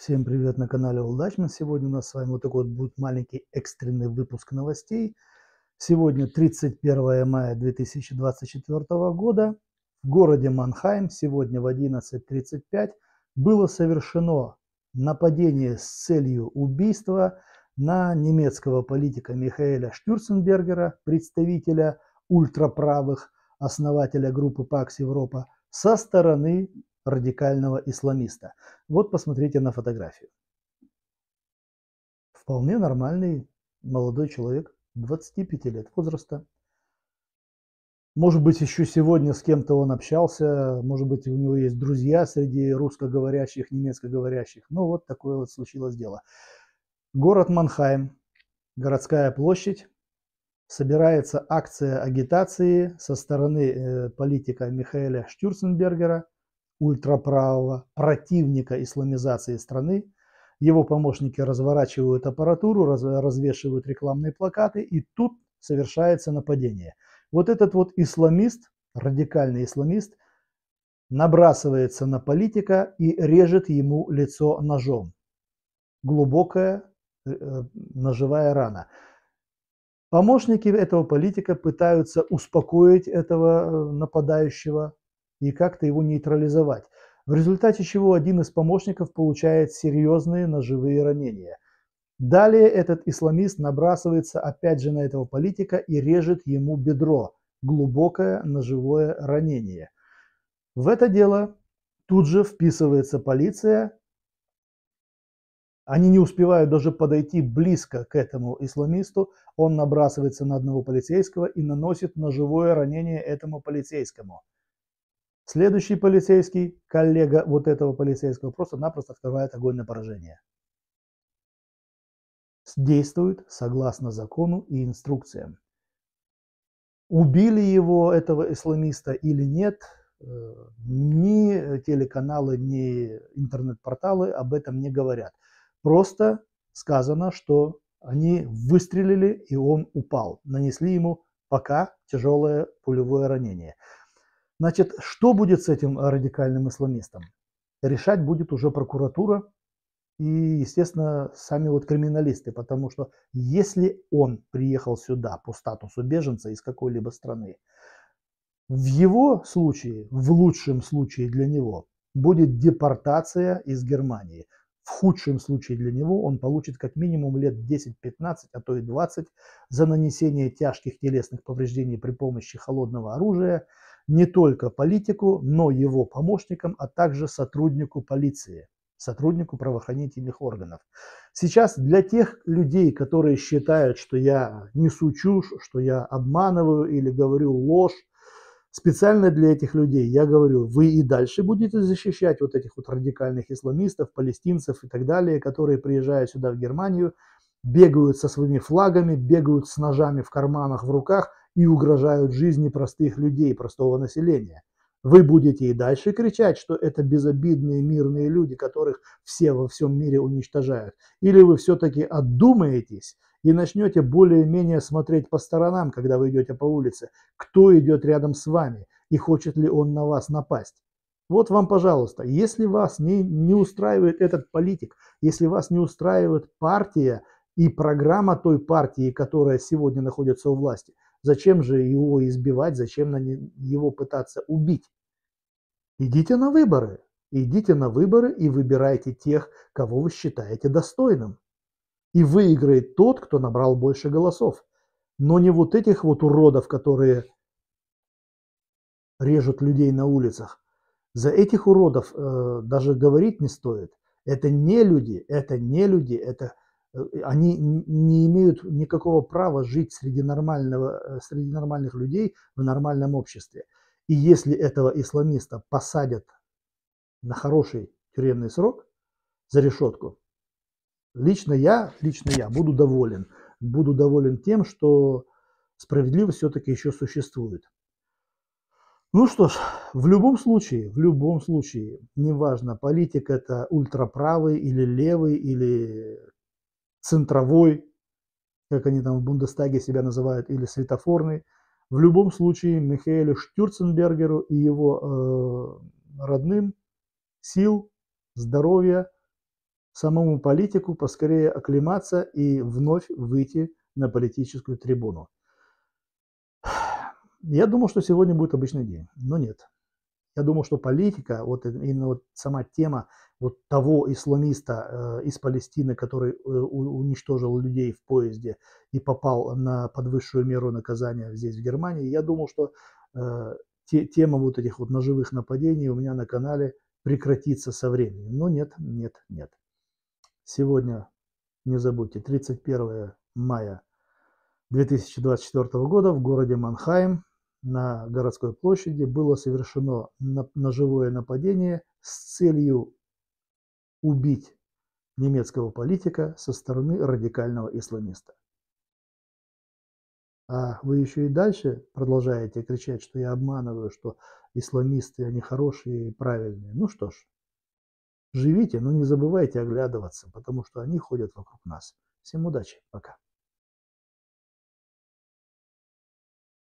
Всем привет на канале Удачман. Сегодня у нас с вами вот такой вот будет маленький экстренный выпуск новостей. Сегодня 31 мая 2024 года. В городе Манхайм сегодня в 11.35 было совершено нападение с целью убийства на немецкого политика Михаэля Штюрценбергера, представителя ультраправых, основателя группы ПАКС Европа, со стороны радикального исламиста. Вот посмотрите на фотографию. Вполне нормальный молодой человек, 25 лет возраста. Может быть, еще сегодня с кем-то он общался, может быть, у него есть друзья среди русскоговорящих, немецкоговорящих. Ну, вот такое вот случилось дело. Город Манхайм, городская площадь, собирается акция агитации со стороны э, политика Михаэля Штюрценбергера – ультраправого противника исламизации страны. Его помощники разворачивают аппаратуру, раз, развешивают рекламные плакаты, и тут совершается нападение. Вот этот вот исламист, радикальный исламист, набрасывается на политика и режет ему лицо ножом. Глубокая э, э ножевая рана. Помощники этого политика пытаются успокоить этого э, нападающего, и как-то его нейтрализовать, в результате чего один из помощников получает серьезные ножевые ранения. Далее этот исламист набрасывается опять же на этого политика и режет ему бедро, глубокое ножевое ранение. В это дело тут же вписывается полиция, они не успевают даже подойти близко к этому исламисту. Он набрасывается на одного полицейского и наносит ножевое ранение этому полицейскому. Следующий полицейский, коллега вот этого полицейского, просто-напросто открывает огонь на поражение. Действует согласно закону и инструкциям. Убили его, этого исламиста или нет, э, ни телеканалы, ни интернет-порталы об этом не говорят. Просто сказано, что они выстрелили, и он упал. Нанесли ему пока тяжелое пулевое ранение. Значит, что будет с этим радикальным исламистом? Решать будет уже прокуратура и, естественно, сами вот криминалисты, потому что если он приехал сюда по статусу беженца из какой-либо страны, в его случае, в лучшем случае для него, будет депортация из Германии. В худшем случае для него он получит как минимум лет 10-15, а то и 20 за нанесение тяжких телесных повреждений при помощи холодного оружия – не только политику, но его помощникам, а также сотруднику полиции, сотруднику правоохранительных органов. Сейчас для тех людей, которые считают, что я несу чушь, что я обманываю или говорю ложь, специально для этих людей я говорю, вы и дальше будете защищать вот этих вот радикальных исламистов, палестинцев и так далее, которые приезжают сюда в Германию, бегают со своими флагами, бегают с ножами в карманах, в руках – и угрожают жизни простых людей, простого населения. Вы будете и дальше кричать, что это безобидные мирные люди, которых все во всем мире уничтожают. Или вы все-таки отдумаетесь и начнете более-менее смотреть по сторонам, когда вы идете по улице, кто идет рядом с вами и хочет ли он на вас напасть. Вот вам, пожалуйста, если вас не, не устраивает этот политик, если вас не устраивает партия и программа той партии, которая сегодня находится у власти – Зачем же его избивать, зачем его пытаться убить? Идите на выборы. Идите на выборы и выбирайте тех, кого вы считаете достойным. И выиграет тот, кто набрал больше голосов. Но не вот этих вот уродов, которые режут людей на улицах. За этих уродов э, даже говорить не стоит. Это не люди, это не люди, это они не имеют никакого права жить среди, нормального, э, среди нормальных людей в нормальном обществе. И если этого исламиста посадят на хороший тюремный срок за решетку, лично я, лично я буду доволен. Буду доволен тем, что справедливость все-таки еще существует. Ну что ж, в любом случае, в любом случае, неважно, политик это ультраправый или левый, или центровой, как они там в Бундестаге себя называют, или светофорный. В любом случае Михаэлю Штюрценбергеру и его э, родным сил, здоровья, самому политику поскорее оклематься и вновь выйти на политическую трибуну. Я думал, что сегодня будет обычный день, но нет. Я думал, что политика, вот именно вот сама тема вот того исламиста э, из Палестины, который э, уничтожил людей в поезде и попал на подвысшую меру наказания здесь, в Германии, я думал, что э, те, тема вот этих вот ножевых нападений у меня на канале прекратится со временем. Но нет, нет, нет. Сегодня, не забудьте, 31 мая 2024 года в городе Манхайм на городской площади было совершено ножевое нападение с целью убить немецкого политика со стороны радикального исламиста. А вы еще и дальше продолжаете кричать, что я обманываю, что исламисты, они хорошие и правильные. Ну что ж, живите, но не забывайте оглядываться, потому что они ходят вокруг нас. Всем удачи, пока.